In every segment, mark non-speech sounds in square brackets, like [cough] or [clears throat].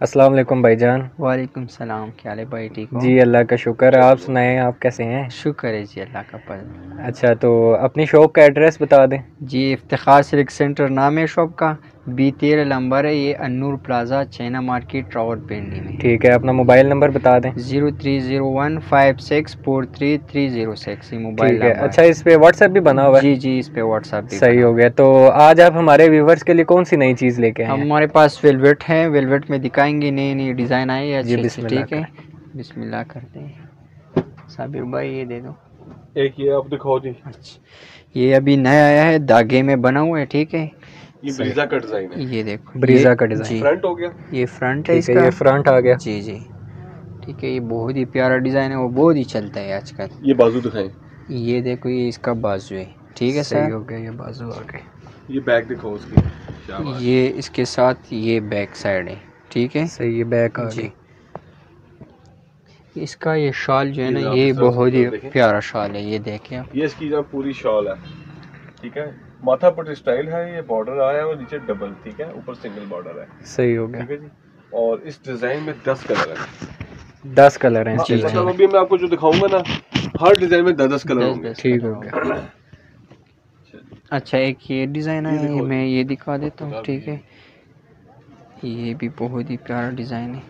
अस्सलाम वालेकुम भाईजान। वालेकुम सलाम क्या हाल है भाई ठीक हो? जी अल्लाह का शुक्र है आप सुनाएँ आप कैसे हैं? शुक्र है जी अल्लाह का पर अच्छा तो अपनी शॉप का एड्रेस बता दें। जी इफ्तार सिल्क सेंटर नाम है शॉप का। बी तेरह नंबर है ये Anoor plaza China market Rawalpindi में। ठीक है अपना मोबाइल नंबर बता दें। Zero three zero one five six four three three zero six ये मोबाइल ठीक है अच्छा इस पे व्हाट्सएप भी बना हुआ है? जी जी इस पे व्हाट्सएप भी सही हो गया तो आज आप हमारे व्यूवर्स के लिए कौन सी नई चीज़ लेके आए हैं? हमारे पास वेलवेट है वेलवेट में दिखाएँगे नई नई डिज़ाइन आई है जी, ठीक है? बिस्मिल्लाह करते हैं। साबिर भाई ये दे दो। एक ये आप दिखाओ जी। अच्छा ये अभी नया आया है धागे में बना हुआ है ठीक है? ये ब्रीजा का डिज़ाइन है। ये देखो ब्रीजा का डिज़ाइन। फ्रंट हो गया। ये फ्रंट है इसका? ये फ्रंट आ गया। जी जी। ठीक है ये बहुत ही प्यारा डिज़ाइन है वो बहुत ही चलता है आजकल। ये बाजू दिखाएँ। ये देखो ये इसका बाजू है। ठीक है सही सर? हो गया ये बाजू आ गई ये बैक दिखाओ उसकी। ये इसके साथ ये बैक साइड है। ठीक है? सही ये बैक आ गई इसका ये शॉल जो है ना ये बहुत ही प्यारा शॉल है ये देखें आप। ये इसकी पूरी शॉल है। ठीक है? माथा पट स्टाइल है ये बॉर्डर आया है और नीचे डबल ठीक है ऊपर सिंगल बॉर्डर है। सही हो गया। ठीक है जी? और इस डिज़ाइन में दस कलर है। दस कलर हैं हाँ, इसके। मतलब अभी मैं आपको जो दिखाऊँगा ना हर डिज़ाइन में दस दस कलर होंगे। ठीक हो गया। अच्छा एक ये डिज़ाइन ये है दिखाओ मैं ये दिखा देता हूँ ठीक है। ये भी बहुत ही प्यारा डिज़ाइन है।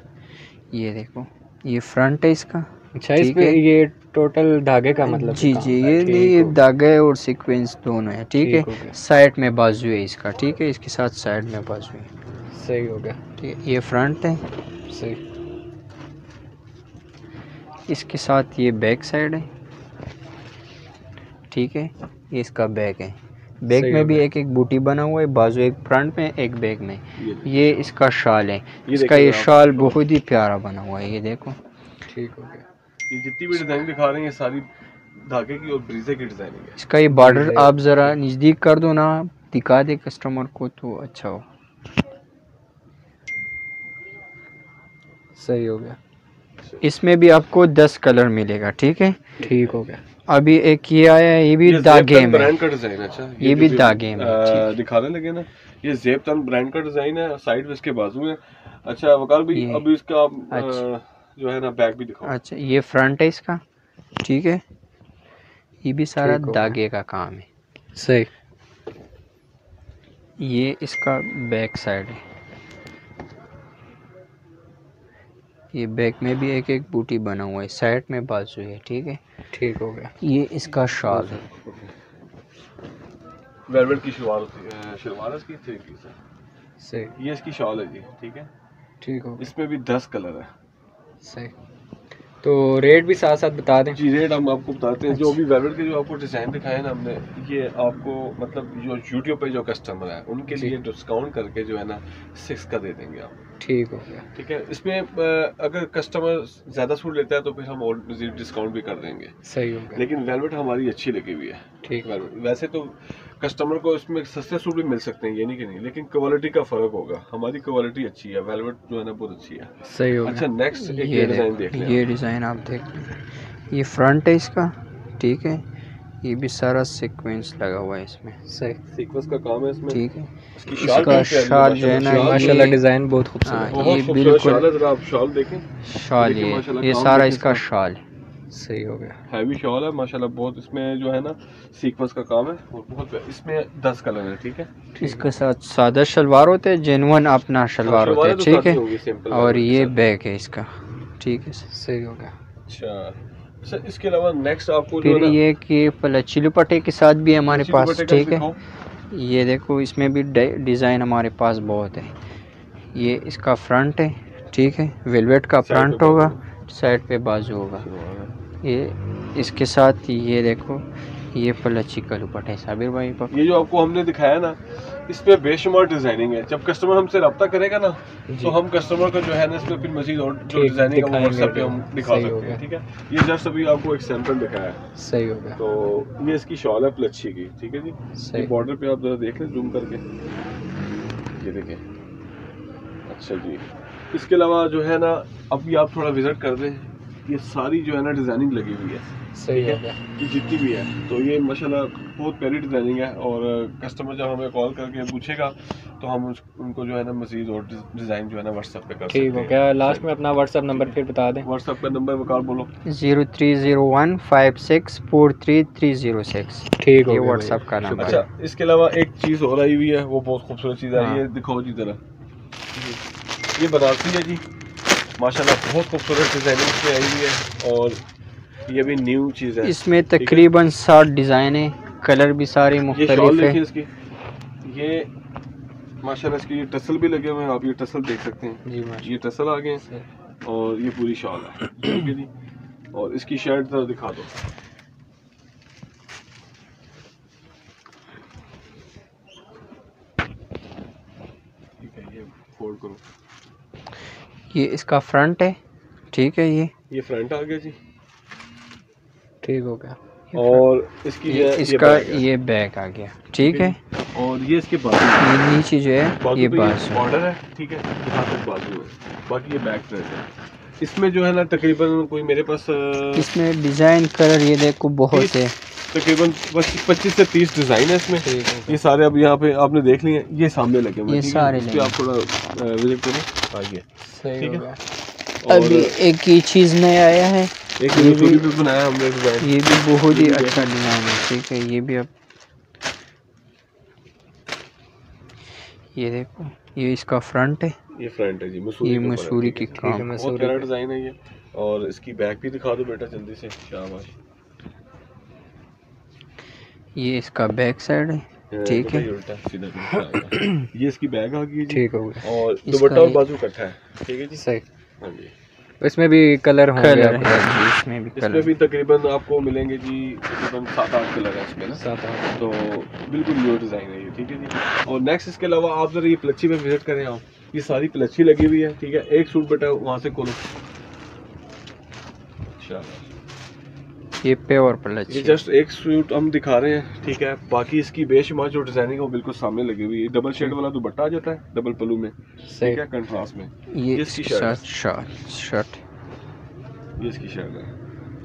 ये देखो ये फ्रंट है इसका अच्छा इस पे ये टोटल धागे का मतलब जी जी ये ये धागा और सीक्वेंस दोनों है ठीक है? साइड में बाजू है इसका ठीक है? इसके साथ साइड में बाजू है। सही हो गया। ठीक है ये फ्रंट है। सही। इसके साथ ये बैक साइड है। ठीक है ये इसका बैक है। बैक में भी एक एक बूटी बना हुआ है बाजू एक फ्रंट में एक बैक में। ये ये इसका शाल है। ये इसका ये शाल बहुत ही प्यारा बना हुआ है ये देखो। ठीक हो गया। ये जितनी भी डिज़ाइन दिखा रहे हैं ये सारी धागे की और ब्रीजे की डिज़ाइनिंग है। इसका ये बॉर्डर आप ज़रा नज़दीक कर दो ना दिखा दे कस्टमर को तो अच्छा हो। सही हो गया। इसमें भी आपको दस कलर मिलेगा ठीक है? ठीक हो गया। अभी एक ये आया है ये भी ज़ेबतन में। ब्रांड का डिज़ाइन है अच्छा। ये ये भी धागे में, दिखाने लगे ना। ये जेबतन ब्रांड का डिज़ाइन है साइड में इसके बाजू है अच्छा वकाल भी अभी इसका आप, अच्छा। जो है ना बैक भी दिखाओ अच्छा ये फ्रंट है इसका? ठीक है। ये भी सारा धागे का काम है। सही। ये इसका बैक साइड है। ये बैक में भी एक एक बूटी बना हुआ है। साइड में बाजू है ठीक है? ठीक हो गया। ये इसका शॉल है। वेलवेट की शलवार होती है शलवार है इसकी? थ्री पीस है सही। ये इसकी शॉल है जी ठीक है? ठीक हो गया। इसमें भी दस कलर है। सही। तो रेट भी साथ साथ बता दें। जी रेट हम आपको बताते हैं। जो भी वेलवेट के जो आपको डिज़ाइन दिखाए ना हमने ये आपको मतलब जो यूट्यूब पे जो कस्टमर है उनके लिए डिस्काउंट करके जो है ना सिक्स का दे देंगे आप। ठीक हो गया। ठीक है? इसमें अगर कस्टमर ज़्यादा सूट लेता है तो फिर हम और डिस्काउंट भी कर देंगे। सही हो गया। लेकिन वेलवेट हमारी अच्छी लगी हुई है। ठीक। वेलवेट वैसे तो कस्टमर को इसमें सस्ते सूट भी मिल सकते हैं ये नहीं कि नहीं लेकिन क्वालिटी का फ़र्क होगा। हमारी क्वालिटी अच्छी है वेलवेट जो है ना बहुत अच्छी है। सही हो अच्छा नेक्स्ट एक ये डिज़ाइन देखो, लें। ये डिज़ाइन आप देख ये फ्रंट है इसका ठीक है? ये भी सारा सीक्वेंस लगा हुआ है इसमें। सही। सीक्वेंस का काम है इसमें। ठीक है। इसका शाल जो है ना, माशाल्लाह, डिज़ाइन बहुत खूबसूरत हाँ, है। ये बिल्कुल- शाल आप शॉल देखें। शाल ये ये सारा इसका इसका। शाल है सही हो गया। हैवी शॉल है माशाल्लाह बहुत इसमें जो है ना सीक्वेंस का काम है और बहुत इसमें दस कलर है ठीक है? इसके साथ सादा शलवार होते हैं जेनुअन अपना शलवार होता है तो ठीक है? और ये बैग है इसका ठीक है? सही हो गया। अच्छा अच्छा इसके अलावा नेक्स्ट आपको फिर ये कि पलची दुपट्टे के साथ भी हमारे पास ठीक है? ये देखो इसमें भी डिज़ाइन हमारे पास बहुत है। ये इसका फ्रंट है ठीक है? वेलवेट का फ्रंट होगा साइड पे बाजू होगा। ये इसके साथ ये देखो ये पलची का दुपट्टा है साबिर भाई पर। ये जो आपको हमने दिखाया ना इस इसमें बेशुमार डिज़ाइनिंग है। जब कस्टमर हमसे रब्ता करेगा ना तो हम कस्टमर को जो है ना इसमें फिर मजीद और जो डिज़ाइनिंग है व्हाट्सएप पे हम दिखा सकते हैं ठीक है? ये जस्ट अभी आपको एक सैंपल दिखाया है। सही हो गया। तो ये इसकी शॉल है प्लच्छी की ठीक है जी? सही। बॉर्डर पे आप जरा देख लें जूम करके। ये देखिए। अच्छा जी। इसके अलावा जो है ना अभी आप थोड़ा विज़िट कर दें ये सारी जो है ना डिज़ाइनिंग लगी हुई है। सही हो? ये जितनी भी है। तो ये माशाल्लाह बहुत प्यारी डिज़ाइनिंग है और कस्टमर जब हमें कॉल करके पूछेगा तो हम उनको जो है ना मजीद और डिज़ाइन जो है ना व्हाट्सएप पे कर सकते ठीक हो। गया लास्ट में अपना व्हाट्सअप नंबर फिर बता दें। व्हाट्सएप का नंबर वकार बोलो। Zero three zero one five six four three three zero six. ठीक हो व्हाट्सअप का नंबर अच्छा इसके अलावा एक चीज़ और आई हुई है वो बहुत खूबसूरत चीज़ आई है। हाँ। ये दिखाओ जी जरा। ये बनारसी है जी। माशाल्लाह बहुत खूबसूरत डिज़ाइनिंग इसमें आई हुई है और ये भी न्यू चीज़ है। इसमें तकरीबन साठ डिज़ाइन है कलर भी सारे मुख्तलिफ़ है। इसकी। ये माशाल्लाह इसकी ये टसल भी लगे हुए हैं आप ये टसल देख सकते हैं। जी ये टसल आ गए हैं और ये पूरी शॉल है। और इसकी शर्ट जरा दिखा दो। ठीक है ये फोल्ड करो। ये इसका फ्रंट है। ठीक है ये। ये फ्रंट आ गया जी। ठीक हो गया। और इसकी ये इसका बैक ये बैक आ गया। ठीक है। और ये इसके बाजू ये नीचे जो है ये बाजू बॉर्डर है। ठीक है? बाजू है। बाकी ये बैक ड्रेस है। इसमें जो है ना तकरीबन कोई मेरे पास इसमें डिज़ाइन कलर ये देखो बहुत है। तकरीबन पच्चीस से तीस डिज़ाइन है इसमें। ये सारे अब यहाँ पे आपने देख लिए ये सामने लगे हुए ये है? सारे लगे आप थोड़ा विज़िट करें। आइए ठीक है। अभी एक ही चीज़ नया आया है। एक ये भी- पे बनाया हमने डिज़ाइन ये भी बहुत ही अच्छा डिज़ाइन है ठीक है? ये भी अब ये देखो ये इसका फ्रंट है। ये फ्रंट है जी मसूरी ये के मसूरी की काम। डिज़ाइन है ये। और इसकी बैक भी दिखा दो बेटा जल्दी से। शाबाश। ये इसका बैक साइड है। ठीक है। ये उल्टा सीधा सीधा आएगा। [clears throat] ये इसकी बैक आ गई ठीक हो गया। और दुपट्टा और बाजू इकट्ठा है। ठीक है जी? सही। हाँ जी। इसमें भी कलर होंगे कलर आपके इसमें भी इसमें भी तकरीबन आपको मिलेंगे जी तकरीबन सात आठ कलर है इसमें ना। साथ आठ। तो बिल्कुल न्यू डिज़ाइन है ये ठीक है जी? और नेक्स्ट इसके अलावा आप जरा ये प्लच्छी में विज़िट करें आप। ये सारी प्लच्छी लगी हुई है ठीक है? एक सूट बेटा वहाँ से खोलो। अच्छा ये प्योर प्लच ये जस्ट एक सूट हम दिखा रहे हैं ठीक है? बाकी इसकी बेशुमार जो डिज़ाइनिंग है वो बिल्कुल सामने लगी हुई है। डबल शेड वाला दुपट्टा आ जाता है डबल पल्लू में सही ठीक है? कंट्रास्ट में। ये इसकी शर्ट शर्ट ये इसकी शर्ट है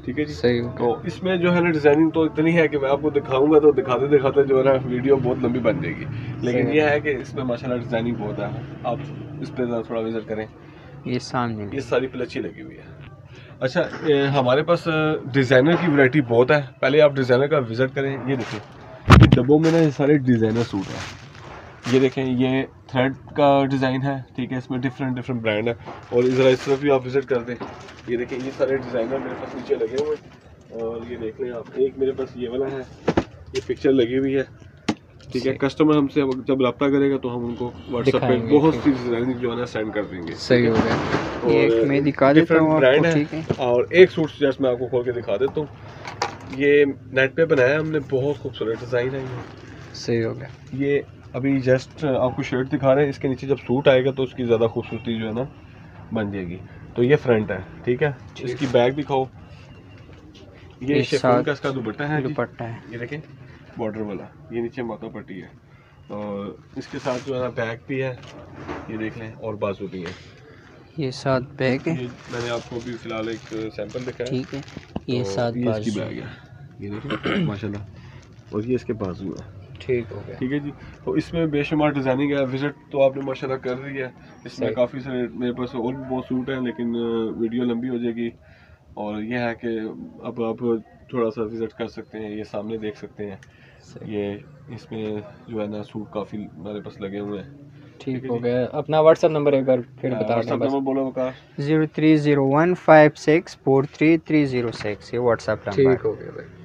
ठीक है जी? सही तो इसमें जो है ना डिज़ाइनिंग तो इतनी है कि मैं आपको दिखाऊँगा तो दिखाते दिखाते जो है ना वीडियो बहुत लंबी बन जाएगी। लेकिन ये है कि इसमें माशाल्लाह डिज़ाइनिंग बहुत है। आप इस पे थोड़ा विज़िट करें। ये सामने ये सारी प्लच्छी लगी हुई है। अच्छा ए, हमारे पास डिज़ाइनर की वैरायटी बहुत है। पहले आप डिज़ाइनर का विज़िट करें ये देखें। डब्बों में ना ये सारे डिज़ाइनर सूट हैं। ये देखें ये थ्रेड का डिज़ाइन है ठीक है इसमें डिफरेंट डिफरेंट ब्रांड है। और ज़रा इस तरफ़ भी आप विज़िट कर दें। ये देखें ये सारे डिज़ाइनर मेरे पास नीचे लगे हुए हैं। और ये देख लें आप एक मेरे पास ये वाला है ये पिक्चर लगी हुई है। ठीक है कस्टमर हमसे जब रब्ता करेगा तो हम उनको व्हाट्सएप पे बहुत सी डिज़ाइनिंग जो है ना सेंड कर देंगे सही हो? गया। एक मैं दिखा देता हूँ आपको है। ठीक है? और एक सूट जस्ट मैं आपको खोल के दिखा देता हूँ। ये नेट पे बनाया हमने बहुत खूबसूरत डिज़ाइन है ये। सही हो गया। ये अभी जस्ट आपको शर्ट दिखा रहे हैं इसके नीचे जब सूट आएगा तो उसकी ज़्यादा खूबसूरती जो है ना बन जाएगी। तो ये फ्रंट है ठीक है? इसकी बैग दिखाओ। ये ये शिफॉन का इसका दुपट्टा है दुपट्टा है। ये देखें। बॉर्डर वाला ये नीचे माथा पट्टी है। और इसके साथ जो है ना बैग भी है ये देख लें और बाजू भी है। ये साथ बैग है। मैंने आपको भी फ़िलहाल एक सैंपल दिखाया ठीक है ये तो साथ ये इसकी बाजू बैग है। ये देखिए [clears throat] माशाल्लाह। और ये इसके बाजू है। ठीक हो गया। ठीक है जी। तो इसमें बेशुमार डिज़ाइनिंग है। विज़िट तो आपने माशाल्लाह कर रही है। इसमें काफ़ी सारे मेरे पास और भी बहुत सूट हैं लेकिन वीडियो लंबी हो जाएगी। और ये है कि अब आप थोड़ा सा विज़िट कर सकते हैं ये सामने देख सकते हैं। ये इसमें जो है ना सूट काफ़ी मेरे पास लगे हुए हैं। ठीक हो गया। अपना व्हाट्सएप नंबर एक बार फिर बता बस। नंबर बोलो zero three zero one five six four three three zero six ये व्हाट्सएप नंबर। ठीक हो गया भाई।